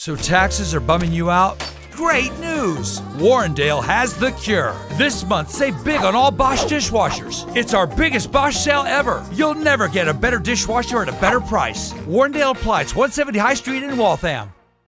So taxes are bumming you out? Great news! Warrendale has the cure. This month, save big on all Bosch dishwashers. It's our biggest Bosch sale ever. You'll never get a better dishwasher at a better price. Warrendale Appliance, 170 High Street in Waltham.